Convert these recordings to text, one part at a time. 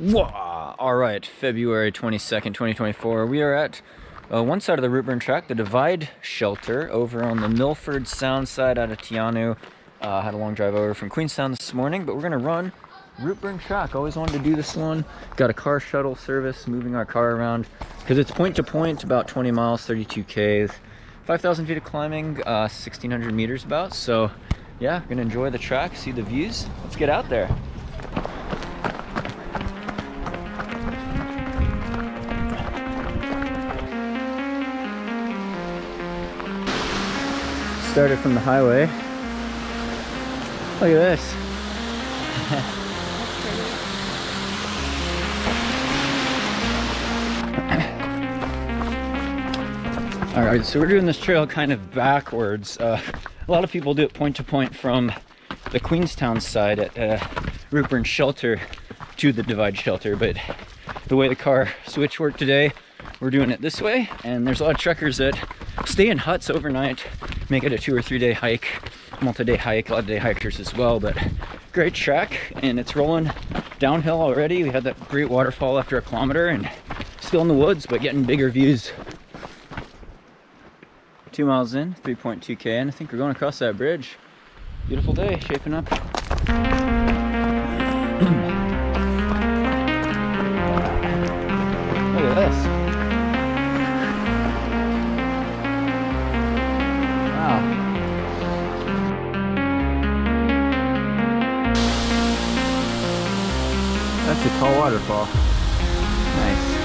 Wah! All right, February 22nd, 2024. We are at uh, one side of the Routeburn track, the Divide Shelter, over on the Milford Sound side out of Te Anau. Uh, had a long drive over from Queenstown this morning, but we're gonna run Routeburn track. Always wanted to do this one. Got a car shuttle service, moving our car around because it's point to point, about 20 miles, 32 k's, 5,000 feet of climbing, uh, 1,600 meters about. So, yeah, gonna enjoy the track, see the views. Let's get out there. Started from the highway. Look at this. All right, so we're doing this trail kind of backwards. Uh, a lot of people do it point to point from the Queenstown side at uh, Routeburn Shelter to the Divide Shelter, but the way the car switch worked today, we're doing it this way. And there's a lot of trekkers that stay in huts overnight, make it a two or three day hike, multi-day hike, a lot of day hikers as well, but great track and it's rolling downhill already. We had that great waterfall after a kilometer and still in the woods, but getting bigger views two miles in, 3.2k, and I think we're going across that bridge. Beautiful day, shaping up. waterfall. Nice.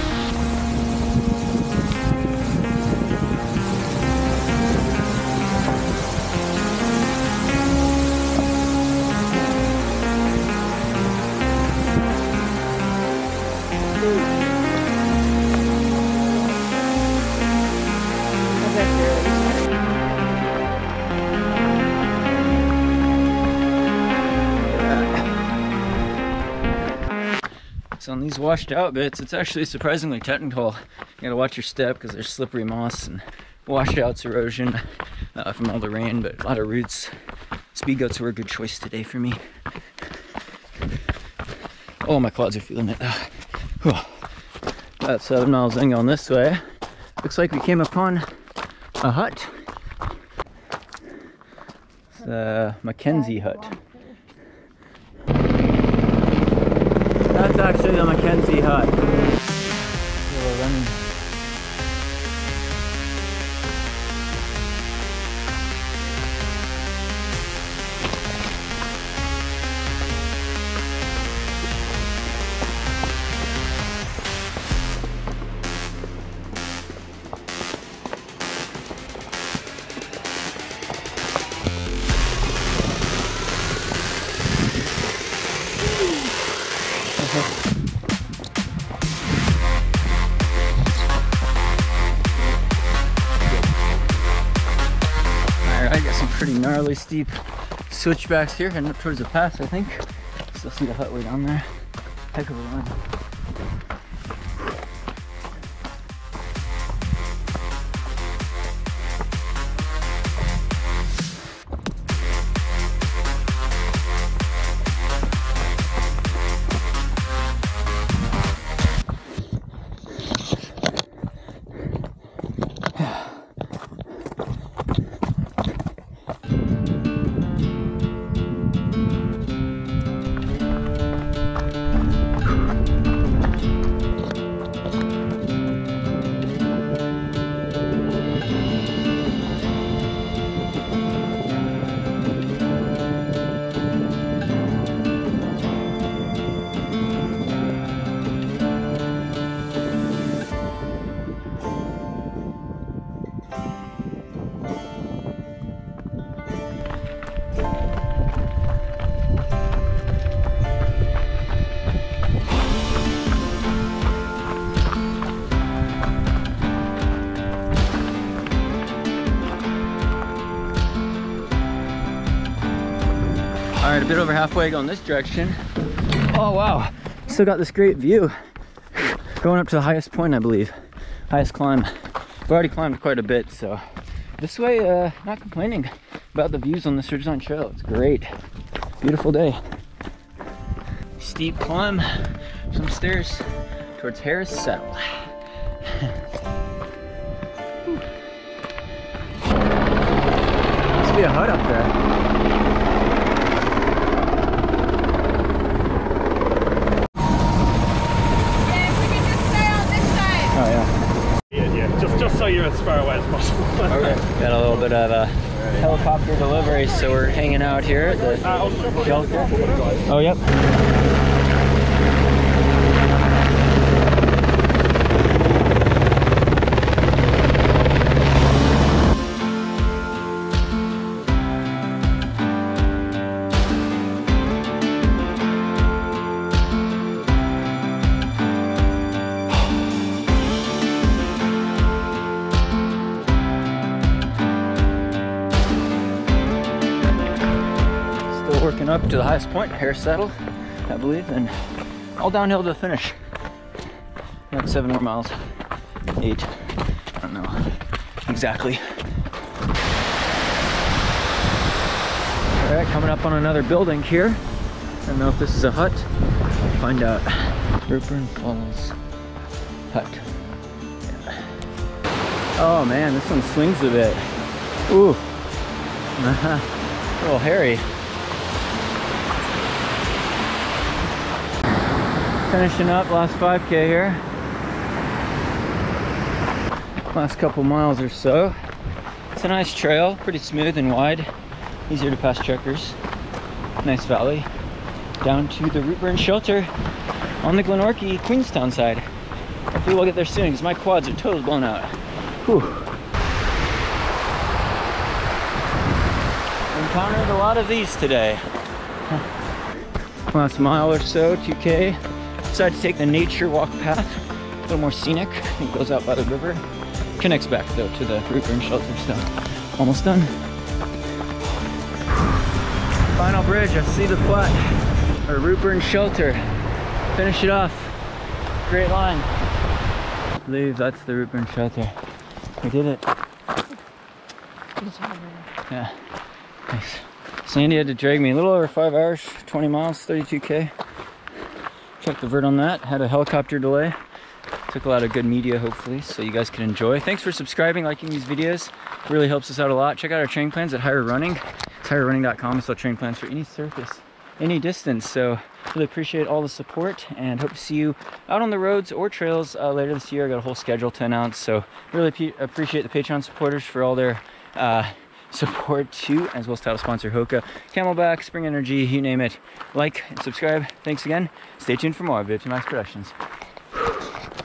These washed out bits, it's actually surprisingly technical. You gotta watch your step because there's slippery moss and washouts, erosion uh, from all the rain, but a lot of roots. Speed goats were a good choice today for me. Oh, my quads are feeling it. Whew. About seven miles in going this way. Looks like we came upon a hut. It's the Mackenzie hut. That's actually the Mackenzie hut. Pretty gnarly steep switchbacks here, heading up towards the pass, I think. Still see the hut way down there. Heck of a run. Right, a bit over halfway going this direction. Oh, wow. Still got this great view. Going up to the highest point, I believe. Highest climb. I've already climbed quite a bit, so this way, uh, not complaining about the views on this Ridgeline Trail. It's great. Beautiful day. Steep climb some stairs towards Harris Saddle. Must be a hut up there. Yeah, we can just stay on this side. Oh yeah. Yeah, yeah. Just just so you're as far away as possible. Okay. Got a little bit of uh, a helicopter delivery, so we're hanging out here at the uh, shelter. Oh, yep. Up to the highest point, Harris Saddle, I believe, and all downhill to the finish. About seven more miles. Eight. I don't know exactly. Alright, coming up on another building here. I don't know if this is a hut. I'll find out. Routeburn Falls Hut. Yeah. Oh man, this one swings a bit. Ooh. A little hairy. Finishing up last 5k here. Last couple miles or so. It's a nice trail, pretty smooth and wide. Easier to pass checkers. Nice valley. Down to the Routeburn Shelter on the Glenorchy, Queenstown side. Hopefully we'll get there soon because my quads are totally blown out. Whew. Encountered a lot of these today. Last mile or so, 2K. Decided to take the nature walk path, a little more scenic. It goes out by the river. Connects back though to the Routeburn Shelter, so almost done. Final bridge, I see the flat, or Routeburn Shelter. Finish it off. Great line. I believe that's the Routeburn Shelter. We did it. Yeah. Nice. Sandi had to drag me a little over five hours, 20 miles, 32k. Check the vert on that. Had a helicopter delay. Took a lot of good media, hopefully, so you guys can enjoy. Thanks for subscribing, liking these videos. It really helps us out a lot. Check out our training plans at Higher Running. It's higherrunning.com. It's training plans for any surface, any distance. So really appreciate all the support and hope to see you out on the roads or trails uh, later this year. I got a whole schedule to announce. So really appreciate the Patreon supporters for all their uh, support too, as well as title sponsor Hoka, CamelBak, Spring Energy, you name it. Like and subscribe. Thanks again. Stay tuned for more of Max Productions.